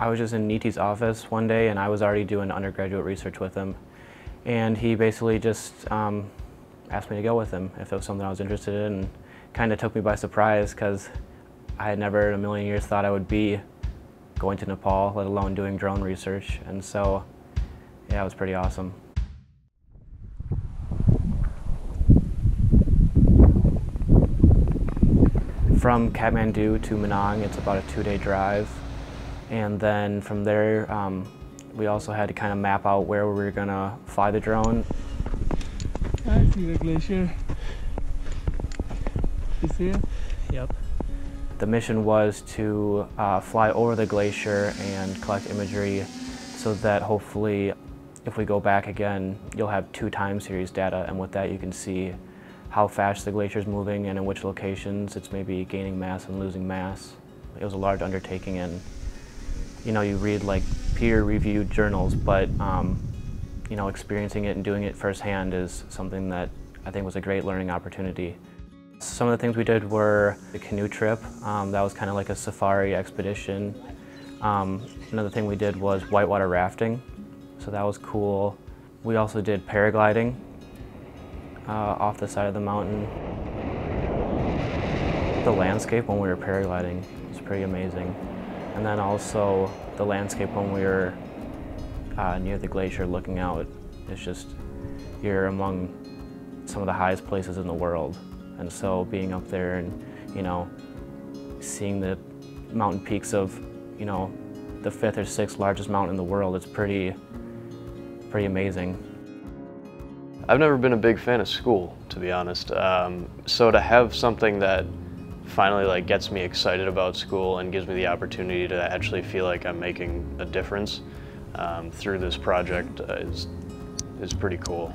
I was just in Niti's office one day and I was already doing undergraduate research with him. And he basically just um, asked me to go with him if it was something I was interested in. And kind of took me by surprise because I had never in a million years thought I would be going to Nepal, let alone doing drone research. And so, yeah, it was pretty awesome. From Kathmandu to Manang, it's about a two-day drive. And then from there, um, we also had to kind of map out where we were gonna fly the drone. I see the glacier. You see it? Yep. The mission was to uh, fly over the glacier and collect imagery so that hopefully if we go back again, you'll have two time series data and with that you can see how fast the glacier is moving and in which locations it's maybe gaining mass and losing mass. It was a large undertaking and you know, you read like peer-reviewed journals, but um, you know, experiencing it and doing it firsthand is something that I think was a great learning opportunity. Some of the things we did were the canoe trip. Um, that was kind of like a safari expedition. Um, another thing we did was whitewater rafting, so that was cool. We also did paragliding uh, off the side of the mountain. The landscape when we were paragliding was pretty amazing. And then also the landscape when we were uh, near the glacier looking out, it's just, you're among some of the highest places in the world. And so being up there and, you know, seeing the mountain peaks of, you know, the fifth or sixth largest mountain in the world, it's pretty, pretty amazing. I've never been a big fan of school, to be honest. Um, so to have something that finally like gets me excited about school and gives me the opportunity to actually feel like I'm making a difference um, through this project uh, is, is pretty cool.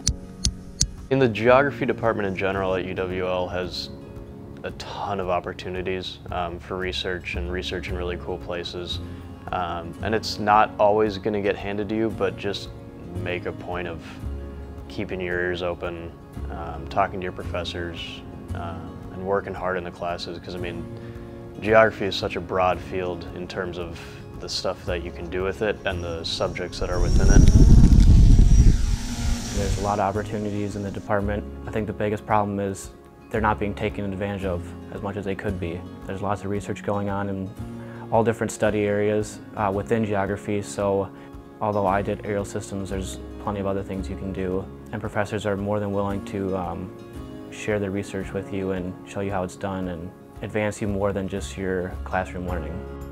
In the geography department in general at UWL has a ton of opportunities um, for research and research in really cool places. Um, and it's not always going to get handed to you, but just make a point of keeping your ears open, um, talking to your professors, um, and working hard in the classes because I mean, geography is such a broad field in terms of the stuff that you can do with it and the subjects that are within it. There's a lot of opportunities in the department. I think the biggest problem is they're not being taken advantage of as much as they could be. There's lots of research going on in all different study areas uh, within geography, so although I did aerial systems, there's plenty of other things you can do. And professors are more than willing to um, share their research with you and show you how it's done and advance you more than just your classroom learning.